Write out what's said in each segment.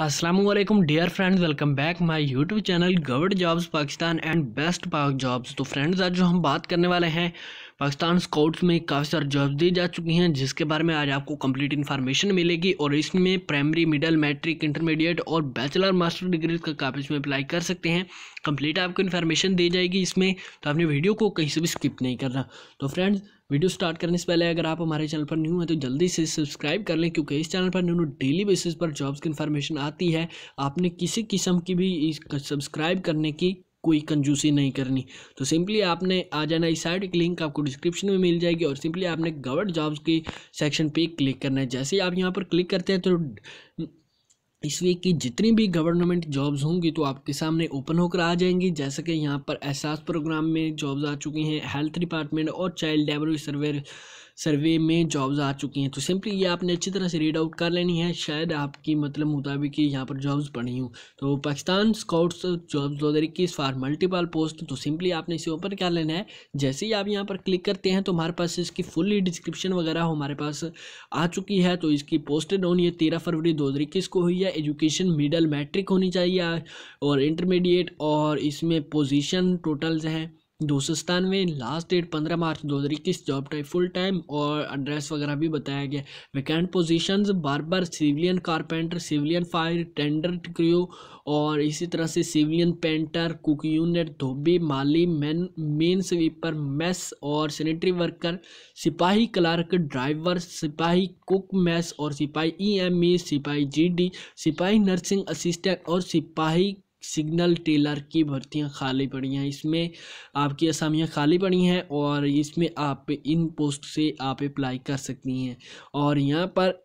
Aslam dear friends welcome back my YouTube channel Govt Jobs Pakistan and Best Pak Jobs तो friends आज जो हम बात करने वाले हैं पाकिस्तान स्काउट्स में काफ़ी सारी जॉब्स दी जा चुकी हैं, जिसके बारे में आज आपको कंप्लीट इन्फॉर्मेशन मिलेगी और इसमें प्राइमरी मिडल मैट्रिक इंटरमीडिएट और बैचलर मास्टर डिग्री का आप इसमें अप्लाई कर सकते हैं। कंप्लीट आपको इन्फॉर्मेशन दी जाएगी इसमें तो आपने वीडियो को कहीं से भी स्किप नहीं करना। तो फ्रेंड्स वीडियो स्टार्ट करने से पहले अगर आप हमारे चैनल पर न्यू हैं तो जल्दी से सब्सक्राइब कर लें, क्योंकि इस चैनल पर न्यू डेली बेसिस पर जॉब्स की इन्फॉर्मेशन आती है। आपने किसी किस्म की भी सब्सक्राइब करने की कोई कंजूसी नहीं करनी। तो सिंपली आपने आ जाना इस साइड की लिंक आपको डिस्क्रिप्शन में मिल जाएगी और सिंपली आपने गवर्नमेंट जॉब्स की सेक्शन पे क्लिक करना है। जैसे ही आप यहाँ पर क्लिक करते हैं तो इस वीक की जितनी भी गवर्नमेंट जॉब्स होंगी तो आपके सामने ओपन होकर आ जाएँगी। जैसे कि यहाँ पर एहसास प्रोग्राम में जॉब्स आ चुकी हैं हेल्थ डिपार्टमेंट और चाइल्ड डेवलपमेंट सर्वे सर्वे में जॉब्स आ चुकी हैं। तो सिंपली ये आपने अच्छी तरह से रीड आउट कर लेनी है। शायद आपकी मतलब मुताबिक यहाँ पर जॉब्स पढ़ी हूँ। तो पाकिस्तान स्काउट्स जॉब्स दो हज़ार इक्कीस फॉर मल्टीपल पोस्ट तो सिंपली आपने इसे ओपन कर लेना है। जैसे ही आप यहाँ पर क्लिक करते हैं तो हमारे पास इसकी फुल्ली डिस्क्रिप्शन वगैरह हमारे पास आ चुकी है। तो इसकी पोस्टेड ऑन ये तेरह फरवरी दो हज़ार इक्कीस को हुई है। एजुकेशन मिडल मैट्रिक होनी चाहिए और इंटरमीडिएट और इसमें पोजिशन टोटल्स हैं। दो सौ में लास्ट डेट पंद्रह मार्च दो हज़ार इक्कीस जॉब टाइप फुल टाइम और एड्रेस वगैरह भी बताया गया। वैकेंट पोजीशंस बार civilian carpenter civilian fire tender Creo और इसी तरह से सिविलियन पेंटर कुक यूनिट धोबी, माली मैन मेन स्वीपर मेस और सैनिटरी वर्कर सिपाही क्लार्क ड्राइवर सिपाही कुक मेस और सिपाही ई एम ई सिपाही जी डी सिपाही नर्सिंग असिस्टेंट और सिपाही सिग्नल टेलर की भर्तियाँ खाली पड़ी हैं। इसमें आपकी असामियाँ खाली पड़ी हैं और इसमें आप इन पोस्ट से आप अप्लाई कर सकती हैं। और यहाँ पर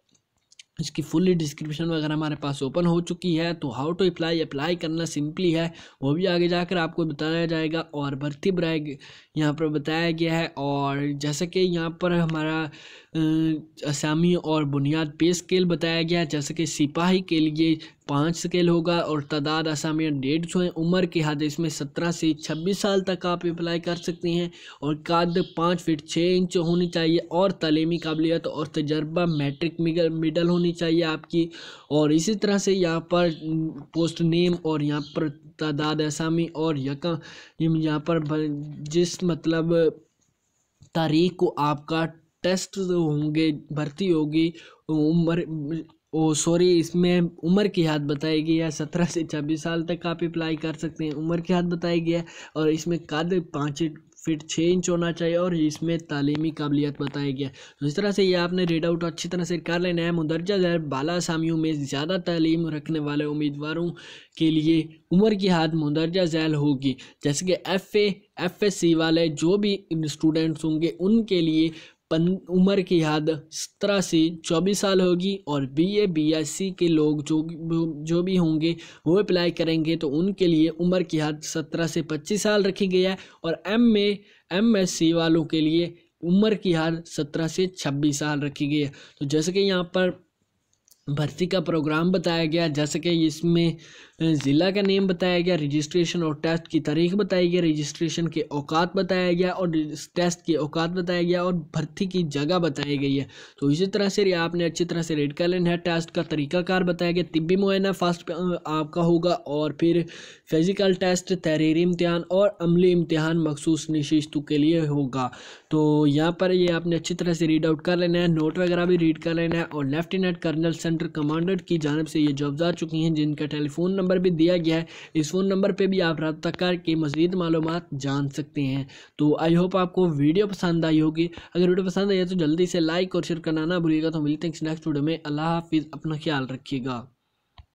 इसकी फुल्ली डिस्क्रिप्शन वगैरह हमारे पास ओपन हो चुकी है तो हाउ टू अप्लाई अप्लाई करना सिंपली है। वो भी आगे जाकर आपको बताया जाएगा और भर्ती ब्रैग यहाँ पर बताया गया है। और जैसे कि यहाँ पर हमारा असामी और बुनियाद पे स्केल बताया गया, जैसे कि सिपाही के लिए पाँच स्केल होगा और तादाद असामियाँ डेढ़ सौ हैं। उम्र की हद इसमें सत्रह से छब्बीस साल तक आप अप्लाई कर सकते हैं और कद पाँच फिट छः इंच होनी चाहिए और तलीमी काबिलियत और तजर्बा मैट्रिक मिडल होनी चाहिए आपकी। और इसी तरह से यहाँ पर पोस्ट नेम और यहाँ पर तादाद असामी और यका यहाँ पर जिस मतलब तारीख को आपका टेस्ट होंगे, भर्ती होगी, उम्र, ओ सॉरी इसमें उम्र की हद बताई गई है सत्रह से छब्बीस साल तक आप अप्लाई कर सकते हैं। उम्र की हद बताई गई है और इसमें कद पाँच फिट छः इंच होना चाहिए और इसमें तालीमी काबिलियत बताया गया तो इस तरह से ये आपने रीड आउट अच्छी तरह से कर लेना है। मुदरजा जैर बाला असामियों में ज़्यादा तालीम रखने वाले उम्मीदवारों के लिए उम्र की हाथ मुदरजा झैल होगी। जैसे कि F A F S C वाले जो भी स्टूडेंट्स होंगे, उनके लिए पन, उम्र की याद सत्रह से चौबीस साल होगी और B A B S C के लोग जो जो भी होंगे, वो अप्लाई करेंगे तो उनके लिए उम्र की याद सत्रह से पच्चीस साल रखी गई है और M A M S C वालों के लिए उम्र की हद सत्रह से छब्बीस साल रखी गई है। तो जैसे कि यहाँ पर भर्ती का प्रोग्राम बताया गया, जैसे कि इसमें ज़िला का नेम बताया गया रजिस्ट्रेशन और टेस्ट की तारीख बताई गई रजिस्ट्रेशन के औकात बताया गया और टेस्ट के औकात बताया गया और भर्ती की जगह बताई गई है। तो इसी तरह से आपने अच्छी तरह से रेड कर लेना है टेस्ट का तरीकाकार बताया गया तिब्बी मुआयना फ़र्स्ट आपका होगा और फिर फ़िज़िकल टेस्ट तहरीरी इम्तहान और अमली इम्तहान मखसूस नशिस्तों के लिए होगा। तो यहाँ पर ये आपने अच्छी तरह से रीड आउट कर लेना है नोट वगैरह भी रीड कर लेना है और लेफ्टिनेंट कर्नल सेंटर कमांडर की जानब से ये जॉब्स आ चुकी हैं, जिनका टेलीफोन नंबर भी दिया गया है। इस फ़ोन नंबर पर भी आप रब्ता करके मज़ीद मालूम जान सकते हैं। तो आई होप आपको वीडियो पसंद आई होगी। अगर वीडियो पसंद आई है तो जल्दी से लाइक और शेयर करना ना भूलिएगा। तो मिलते हैं नेक्स्ट वीडियो में। अल्लाह हाफिज़। अपना ख्याल रखिएगा।